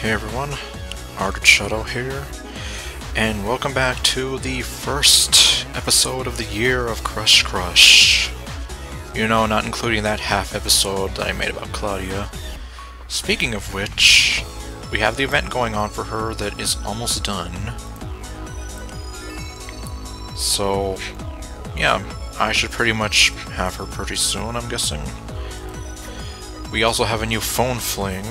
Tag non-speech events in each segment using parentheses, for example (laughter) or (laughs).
Hey everyone, Ardreth Shadow here, and welcome back to the first episode of the year of Crush Crush. You know, not including that half episode that I made about Claudia. Speaking of which, we have the event going on for her that is almost done. So, yeah, I should pretty much have her pretty soon, I'm guessing. We also have a new phone fling.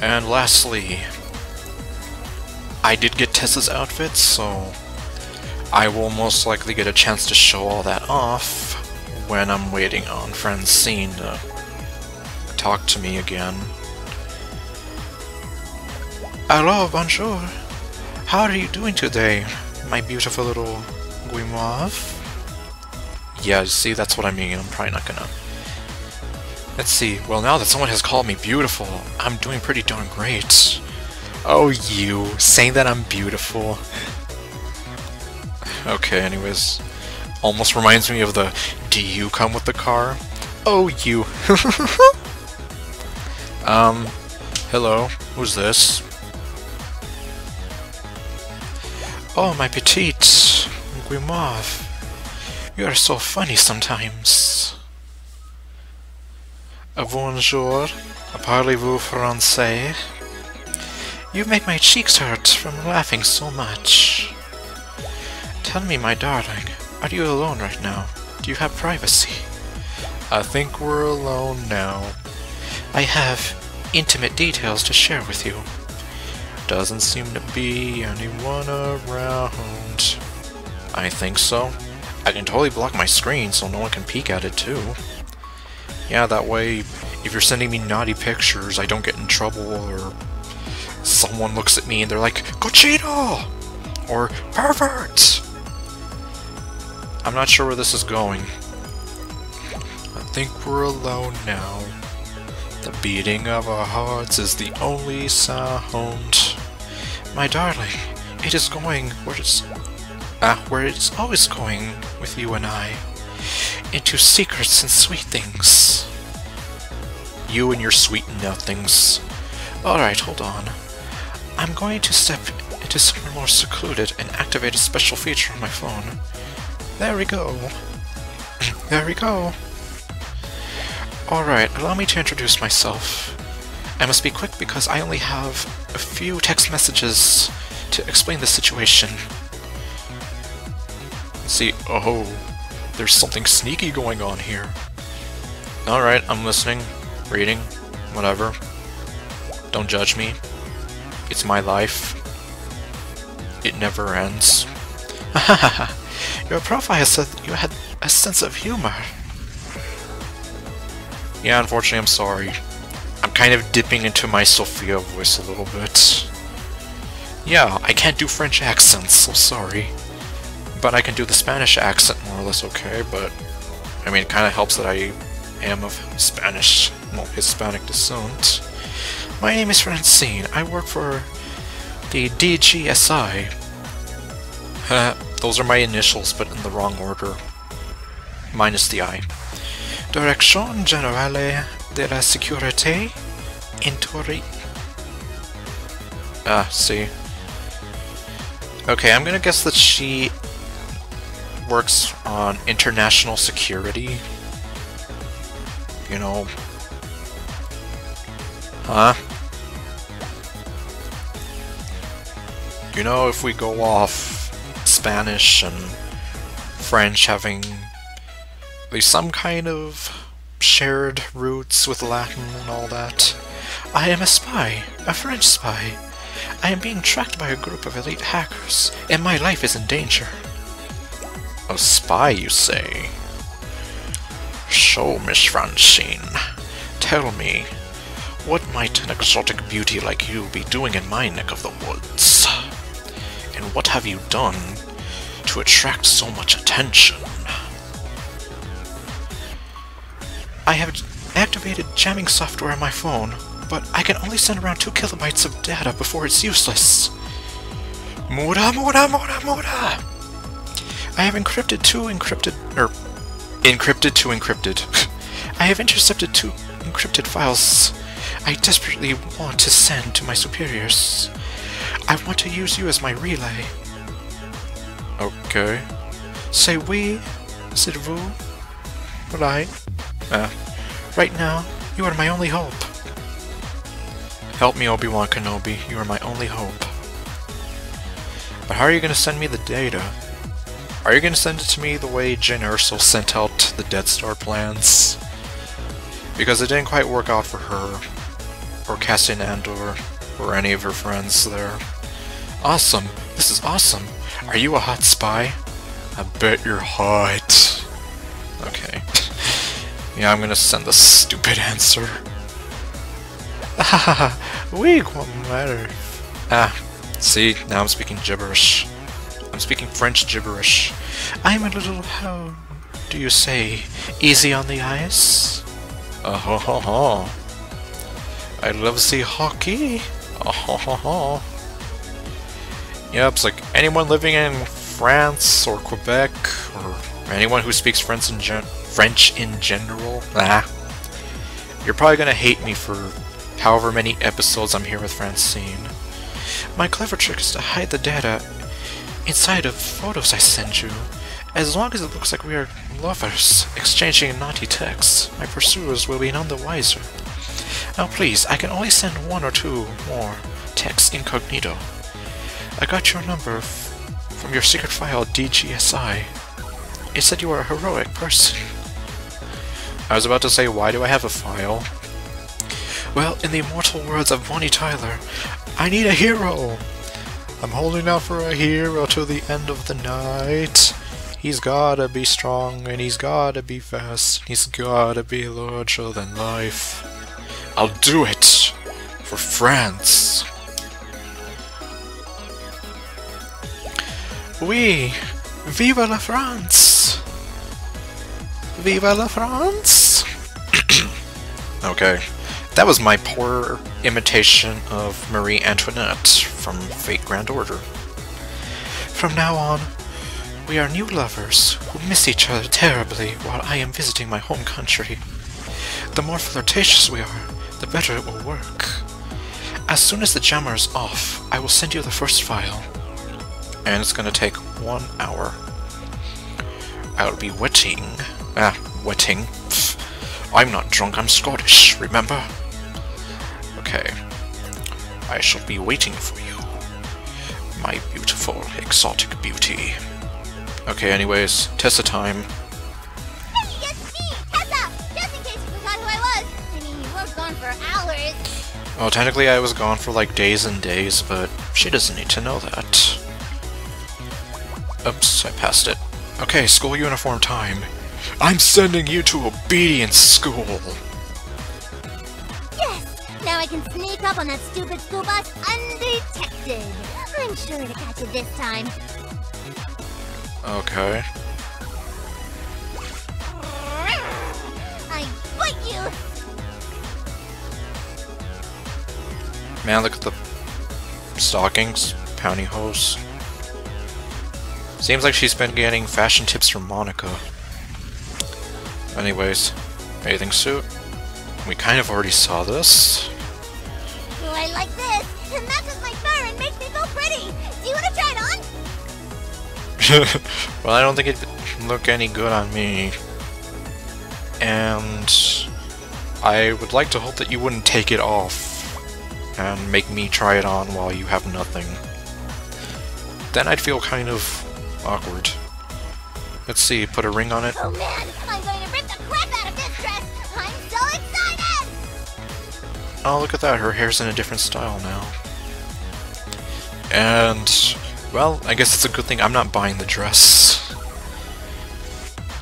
And lastly, I did get Tessa's outfit, so I will most likely get a chance to show all that off when I'm waiting on Francine to talk to me again. Hello, bonjour. How are you doing today, my beautiful little Guimauve? Yeah, see, that's what I mean. I'm probably not gonna Let's see. Well, now that someone has called me beautiful, I'm doing pretty darn great. Oh, you. Saying that I'm beautiful. okay, anyways. Almost reminds me of the Do you come with the car? Oh, you. (laughs) um, hello. Who's this? Oh, my petite Guimauve. You are so funny sometimes. Bonjour, parlez-vous français? You make my cheeks hurt from laughing so much. Tell me, my darling, are you alone right now? Do you have privacy? I think we're alone now. I have intimate details to share with you. Doesn't seem to be anyone around. I think so. I can totally block my screen so no one can peek at it too. Yeah, that way, if you're sending me naughty pictures, I don't get in trouble, or someone looks at me and they're like, Cochino! Or pervert! I'm not sure where this is going. I think we're alone now. The beating of our hearts is the only sound. My darling, it is going where it's, uh, where it's always going with you and I into secrets and sweet things. You and your sweet nothings. Alright, hold on. I'm going to step into somewhere more secluded and activate a special feature on my phone. There we go. (clears throat) there we go. Alright, allow me to introduce myself. I must be quick because I only have a few text messages to explain the situation. See, oh, there's something sneaky going on here. Alright, I'm listening, reading, whatever. Don't judge me. It's my life. It never ends. (laughs) Your profile said you had a sense of humor. Yeah, unfortunately I'm sorry. I'm kind of dipping into my Sophia voice a little bit. Yeah, I can't do French accents, so sorry but I can do the Spanish accent more or less okay, but I mean, it kind of helps that I am of Spanish, well, Hispanic descent. My name is Francine. I work for the DGSI. Those are my initials, but in the wrong order. Minus the I. Direction Generale de la Sécurité Intori... Ah, see. Okay, I'm gonna guess that she works on international security. You know. Huh? You know, if we go off Spanish and French having at least some kind of shared roots with Latin and all that. I am a spy, a French spy. I am being tracked by a group of elite hackers, and my life is in danger. A spy, you say? So, Miss Francine, tell me, what might an exotic beauty like you be doing in my neck of the woods? And what have you done to attract so much attention? I have activated jamming software on my phone, but I can only send around 2 kilobytes of data before it's useless. Mura, mura, mura, mura! I have encrypted two encrypted, er, encrypted two encrypted. (laughs) I have intercepted two encrypted files. I desperately want to send to my superiors. I want to use you as my relay. Okay. Say oui, c'est vous. Right. Uh, right now, you are my only hope. Help me, Obi-Wan Kenobi. You are my only hope. But how are you going to send me the data? Are you going to send it to me the way Jyn Erso sent out the Death Star plans? Because it didn't quite work out for her, or Cassian Andor, or any of her friends there. Awesome! This is awesome! Are you a hot spy? I bet you're hot. Okay. (laughs) yeah, I'm gonna send the stupid answer. (laughs) Ah, we won't matter. Ah, see, now I'm speaking gibberish. I'm speaking French gibberish. I'm a little, how do you say, easy on the ice? Uh ho ho ho. I love to see hockey. Uh ho ho ho. Yep, it's like anyone living in France or Quebec or anyone who speaks French in, gen French in general. Ah. You're probably gonna hate me for however many episodes I'm here with Francine. My clever trick is to hide the data inside of photos I send you. As long as it looks like we are lovers, exchanging naughty texts, my pursuers will be none the wiser. Now please, I can only send one or two more texts incognito. I got your number from your secret file DGSI. It said you are a heroic person. I was about to say, why do I have a file? Well, in the immortal words of Bonnie Tyler, I need a hero! I'm holding out for a hero till the end of the night. He's gotta be strong, and he's gotta be fast, he's gotta be larger than life. I'll do it! For France! Oui! Viva la France! Viva la France! (clears throat) okay. That was my poor imitation of Marie Antoinette from Fate Grand Order. From now on, we are new lovers who miss each other terribly while I am visiting my home country. The more flirtatious we are, the better it will work. As soon as the jammer is off, I will send you the first file. And it's gonna take one hour. I'll be wetting. Ah, wetting. Pfft. I'm not drunk, I'm Scottish, remember? Okay. I shall be waiting for you. My beautiful, exotic beauty. Okay, anyways, Tessa time. Hey, it's me, Tessa! Just in case you forgot who I was. I mean, you were gone for hours. Well, technically I was gone for like days and days, but she doesn't need to know that. Oops, I passed it. Okay, school uniform time. I'm sending you to obedience school! I can sneak up on that stupid school bus undetected. I'm sure to catch it this time. Okay. I bite you! Man, look at the stockings, pantyhose. Seems like she's been getting fashion tips from Monica. Anyways, bathing suit. We kind of already saw this. (laughs) well, I don't think it would look any good on me. And I would like to hope that you wouldn't take it off and make me try it on while you have nothing. Then I'd feel kind of awkward. Let's see, put a ring on it. Oh man, I'm going to rip the crap out of this dress! I'm so excited! Oh, look at that, her hair's in a different style now. And, well, I guess it's a good thing I'm not buying the dress.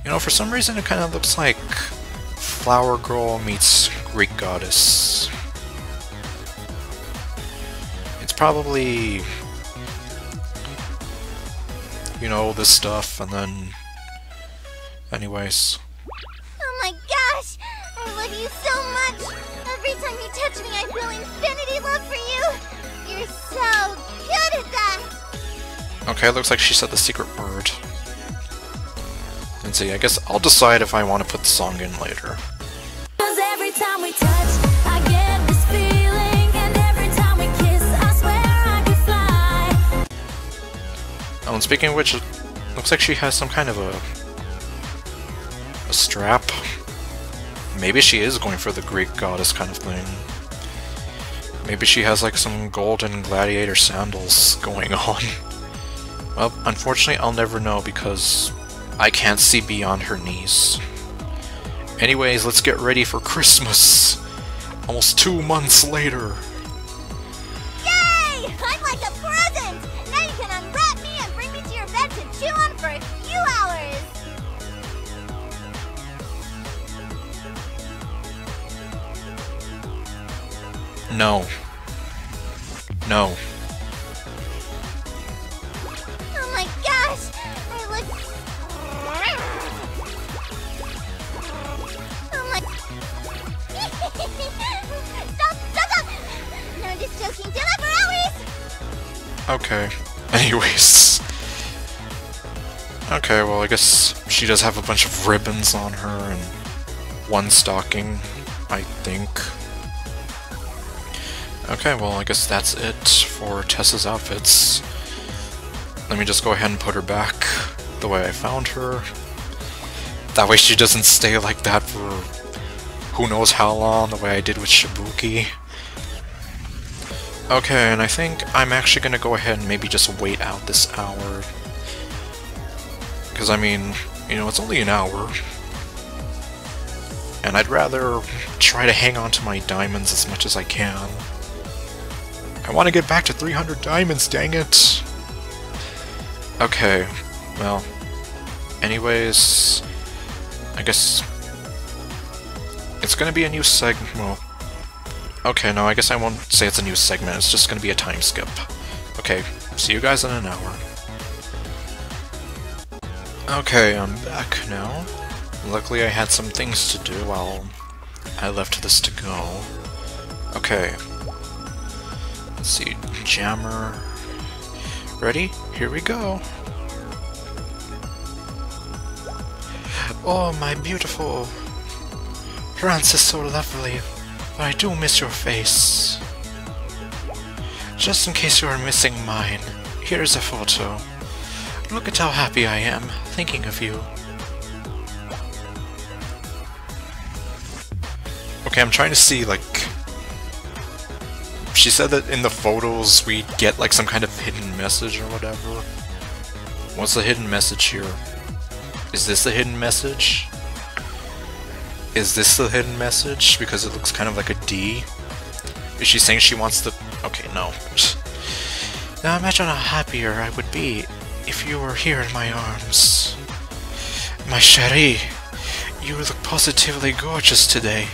You know, for some reason it kind of looks like Flower Girl meets Greek Goddess. It's probably, you know, this stuff, and then, anyways. Oh my gosh! I love you so much! Every time you touch me, I feel infinity love for you! You're so! Okay, looks like she said the secret word. And see, I guess I'll decide if I want to put the song in later. Oh, and speaking of which, looks like she has some kind of a, a strap. Maybe she is going for the Greek goddess kind of thing. Maybe she has like some golden gladiator sandals (laughs) going on. Well, unfortunately I'll never know because I can't see beyond her knees. Anyways, let's get ready for Christmas! Almost two months later! Yay! I'm like a present! Now you can unwrap me and bring me to your bed to chew on for a few hours! No. No. Okay. (laughs) Anyways. Okay, well I guess she does have a bunch of ribbons on her and one stocking, I think. Okay, well I guess that's it for Tessa's outfits. Let me just go ahead and put her back the way I found her. That way she doesn't stay like that for who knows how long, the way I did with Shibuki. Okay, and I think I'm actually gonna go ahead and maybe just wait out this hour. Because, I mean, you know, it's only an hour. And I'd rather try to hang on to my diamonds as much as I can. I want to get back to 300 diamonds, dang it! Okay, well, anyways, I guess it's gonna be a new segment. Well, okay, no, I guess I won't say it's a new segment. It's just gonna be a time skip. Okay, see you guys in an hour. Okay, I'm back now. Luckily, I had some things to do while I left this to go. Okay. Let's see, Jammer. Ready? Here we go. Oh, my beautiful. France is so lovely, but I do miss your face. Just in case you are missing mine, here's a photo. Look at how happy I am, thinking of you. Okay, I'm trying to see, like... She said that in the photos we get, like, some kind of hidden message or whatever. What's the hidden message here? Is this the hidden message? Is this the hidden message? Because it looks kind of like a D? Is she saying she wants the... Okay, no. Now imagine how happier I would be if you were here in my arms. My chérie, you look positively gorgeous today.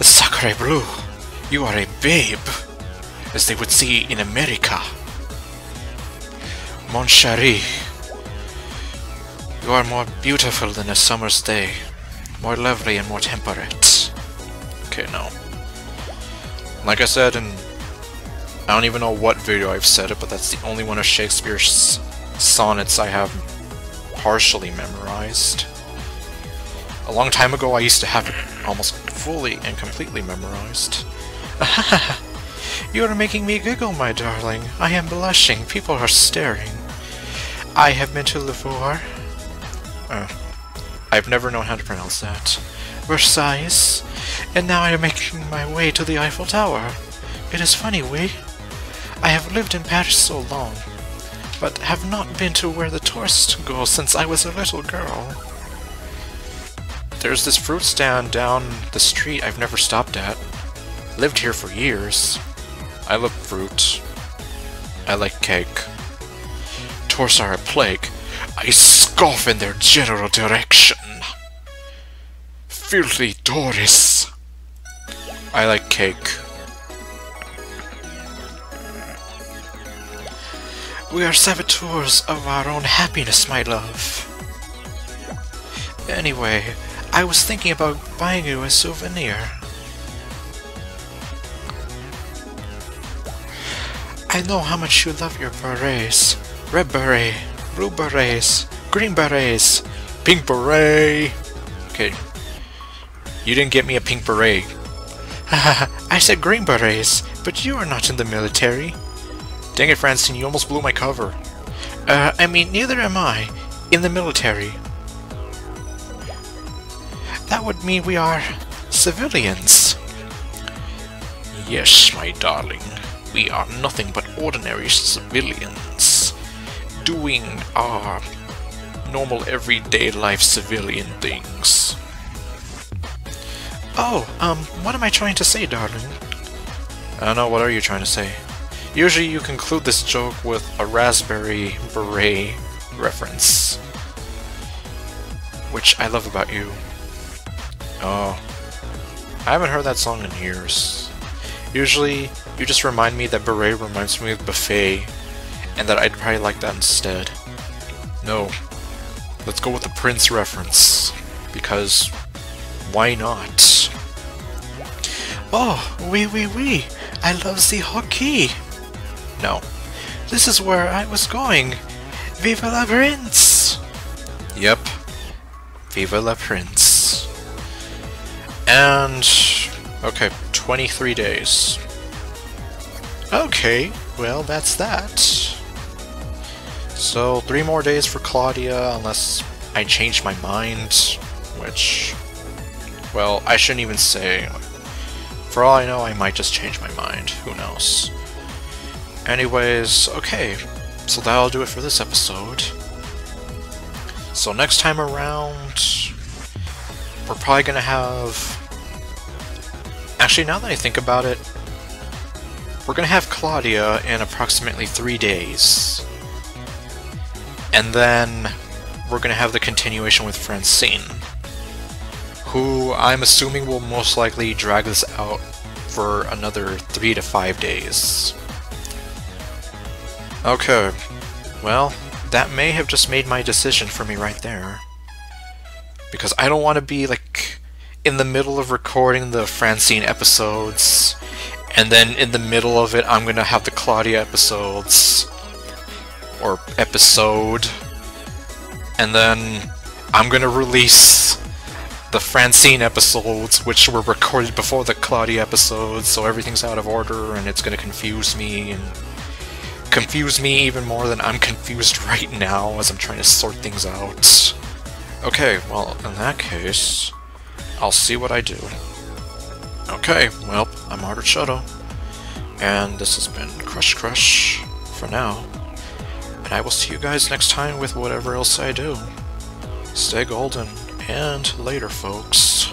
Sacre bleu, you are a babe, as they would see in America. Mon chéri, you are more beautiful than a summer's day, more lovely and more temperate. Okay, no. Like I said in... I don't even know what video I've said it, but that's the only one of Shakespeare's sonnets I have partially memorized. A long time ago I used to have it almost fully and completely memorized. (laughs) you are making me giggle, my darling. I am blushing. People are staring. I have been to Lavore. Uh, I've never known how to pronounce that. Versailles. And now I am making my way to the Eiffel Tower. It is funny, we. I have lived in Paris so long, but have not been to where the tourists go since I was a little girl. There's this fruit stand down the street I've never stopped at. Lived here for years. I love fruit. I like cake. Tourists are a plague. I scoff in their general direction. Filthy tourists. I like cake. We are saboteurs of our own happiness, my love. Anyway, I was thinking about buying you a souvenir. I know how much you love your berets. Red beret, blue berets, green berets, pink beret. Okay. You didn't get me a pink beret. I said green berets, but you are not in the military. Dang it, Francine, you almost blew my cover. Uh, I mean, neither am I. In the military. That would mean we are civilians. Yes, my darling. We are nothing but ordinary civilians. Doing our normal everyday life civilian things. Oh, um, what am I trying to say, darling? I don't know, what are you trying to say? Usually you conclude this joke with a Raspberry Beret reference. Which I love about you. Oh. I haven't heard that song in years. Usually, you just remind me that Beret reminds me of Buffet, and that I'd probably like that instead. No. Let's go with the Prince reference. Because, why not? Oh, oui, oui, oui. I love the hockey. No. This is where I was going. Viva la Prince! Yep. Viva la Prince. And... Okay, 23 days. Okay, well that's that. So, three more days for Claudia, unless I change my mind, which... Well, I shouldn't even say. For all I know, I might just change my mind. Who knows? Anyways, okay. So that'll do it for this episode. So next time around, we're probably gonna have... Actually, now that I think about it, we're gonna have Claudia in approximately three days. And then we're gonna have the continuation with Francine, who I'm assuming will most likely drag this out for another three to five days. Okay, well, that may have just made my decision for me right there. Because I don't want to be, like, in the middle of recording the Francine episodes, and then in the middle of it I'm gonna have the Claudia episodes, or episode, and then I'm gonna release the Francine episodes, which were recorded before the Claudia episodes, so everything's out of order and it's gonna confuse me and confuse me even more than I'm (laughs) confused right now as I'm trying to sort things out. Okay, well, in that case, I'll see what I do. Okay, well, I'm Ardreth Shadow, and this has been Crush Crush for now, and I will see you guys next time with whatever else I do. Stay golden, and later, folks.